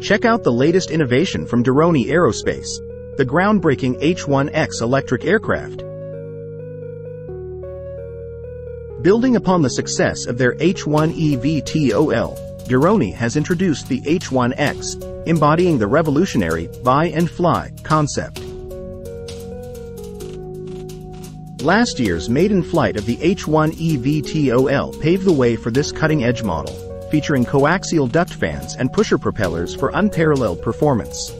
Check out the latest innovation from Doroni Aerospace, the groundbreaking H-1X electric aircraft. Building upon the success of their H-1 eVTOL, Doroni has introduced the H-1X, embodying the revolutionary buy and fly concept. Last year's maiden flight of the H-1 eVTOL paved the way for this cutting-edge model, featuring coaxial duct fans and pusher propellers for unparalleled performance.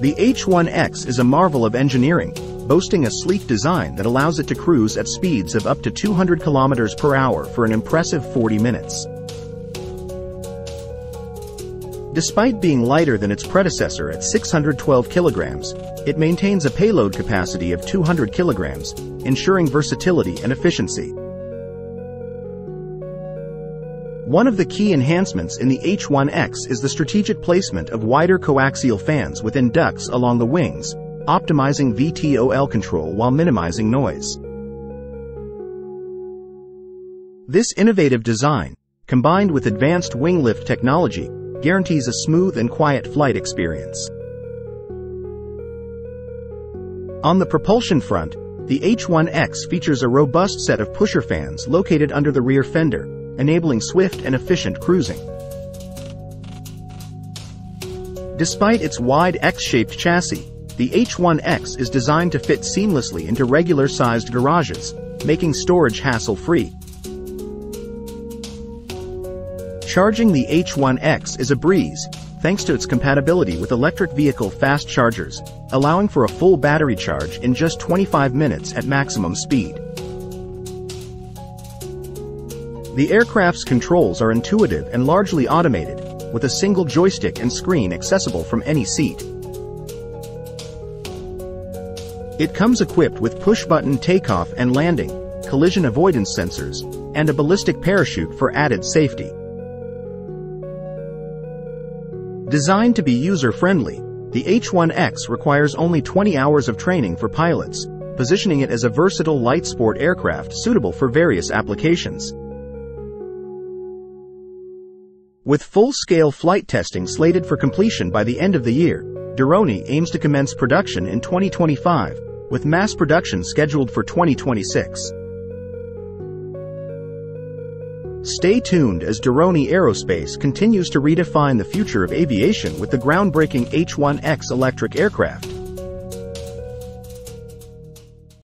The H-1X is a marvel of engineering, boasting a sleek design that allows it to cruise at speeds of up to 200 kilometers per hour for an impressive 40 minutes. Despite being lighter than its predecessor at 612 kilograms, it maintains a payload capacity of 200 kilograms, ensuring versatility and efficiency. One of the key enhancements in the H-1X is the strategic placement of wider coaxial fans within ducts along the wings, optimizing VTOL control while minimizing noise. This innovative design, combined with advanced wing lift technology, guarantees a smooth and quiet flight experience. On the propulsion front, the H-1X features a robust set of pusher fans located under the rear fender, enabling swift and efficient cruising. Despite its wide X-shaped chassis, the H1X is designed to fit seamlessly into regular-sized garages, making storage hassle-free. Charging the H1X is a breeze, thanks to its compatibility with electric vehicle fast chargers, allowing for a full battery charge in just 25 minutes at maximum speed. The aircraft's controls are intuitive and largely automated, with a single joystick and screen accessible from any seat. It comes equipped with push-button takeoff and landing, collision avoidance sensors, and a ballistic parachute for added safety. Designed to be user-friendly, the H-1X requires only 20 hours of training for pilots, positioning it as a versatile light sport aircraft suitable for various applications. With full-scale flight testing slated for completion by the end of the year, Doroni aims to commence production in 2025, with mass production scheduled for 2026. Stay tuned as Doroni Aerospace continues to redefine the future of aviation with the groundbreaking H-1X electric aircraft.